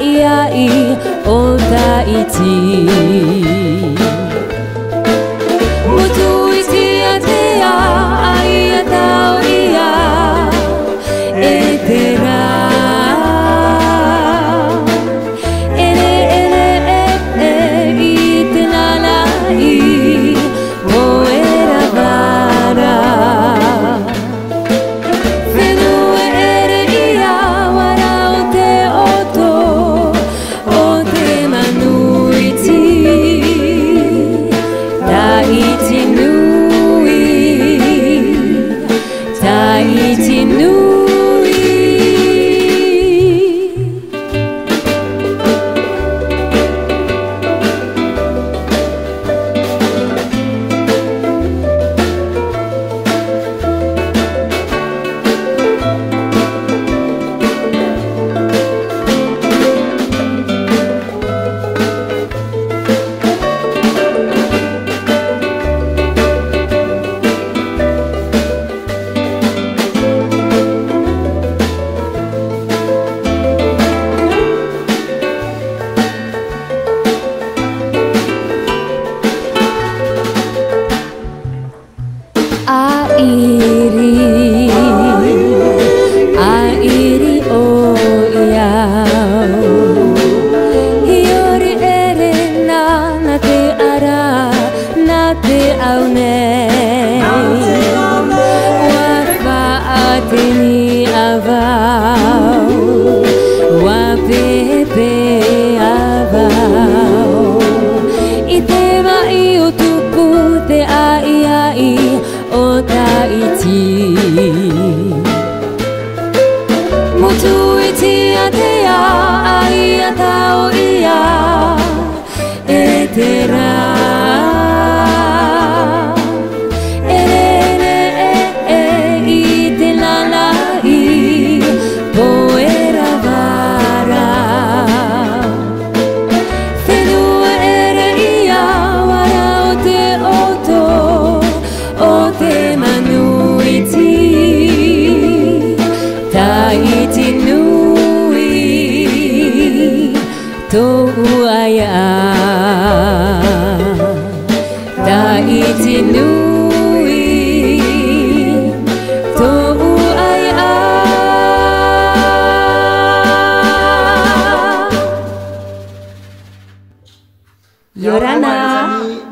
いあいお大地 Ледяную عوني وفقتني أباو وبيبي أباو إتبعي وتبوت أي أي أوتا إتي itinui to uaya ta itinui to uaya yorana, yorana.